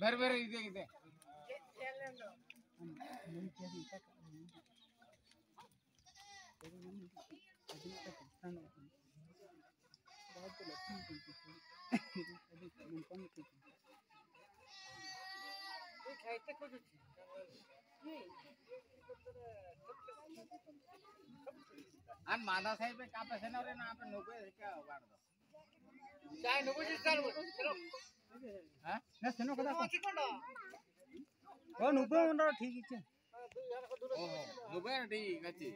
ಬೇರೆ ಬೇರೆ ಇದೆ ಇದೆ आणि અને માધા સાહેબ કાપે છે ને આપણે નોકરી ચાય નોકરી ચાલુ હા ને સેનો કદા ઓ નુબે ઠીક છે ઓ નુબે ઠીક છે